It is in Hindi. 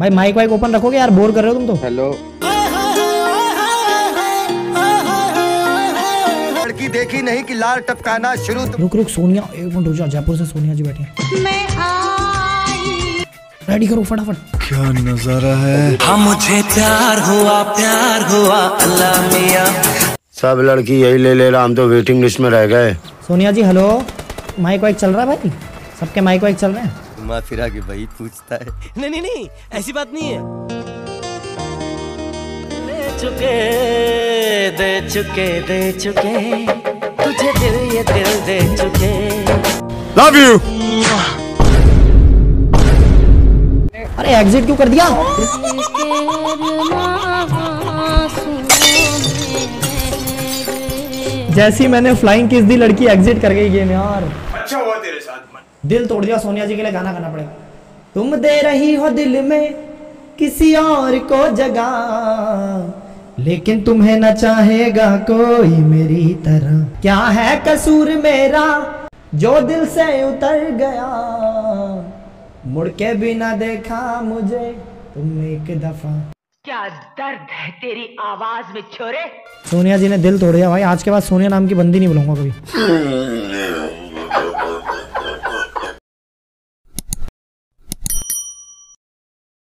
भाई माइक वाइक ओपन रखोगे यार? बोर कर रहे हो तुम तो। हेलो लड़की देखी नहीं कि लाल टपकाना शुरू रुक रुक सोनिया एक मिनट रुक जा जयपुर से सोनिया जी बैठे हैं। मैं आई। रेडी करो फटाफट। हम मुझे प्यार हुआ प्यार हुआ अल्लाह मियाँ। सब लड़की यही ले ले रहा हम तो वेटिंग लिस्ट में रह गए। सोनिया जी हेलो माइक वाइक चल रहा है भाई? सबके माइक वाइक चल रहे हैं? घुमा फिरा के वही पूछता है। नहीं नहीं नहीं ऐसी बात नहीं है। दे चुके दे चुके दे चुके तुझे दिल ये दिल दे चुके। लव यू अरे एग्जिट क्यों कर दिया? जैसी मैंने फ्लाइंग किस दी लड़की एग्जिट कर गई गेम यार अच्छा हुआ तेरे साथ दिल तोड़ दिया सोनिया जी के लिए गाना गाना पड़ेगा। तुम दे रही हो दिल में किसी और को जगह लेकिन तुम्हें न चाहेगा कोई मेरी तरह। क्या है कसूर मेरा जो दिल से उतर गया? मुड़ के भी ना देखा मुझे तुम एक दफ़ा। क्या दर्द है तेरी आवाज़ में छोरे? सोनिया जी ने दिल तोड़ दिया भाई। आज के बाद सोनिया नाम की बंदी नहीं बुलाऊँगा कभी।